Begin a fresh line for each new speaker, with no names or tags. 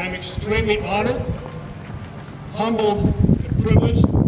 I'm extremely honored, humbled, and privileged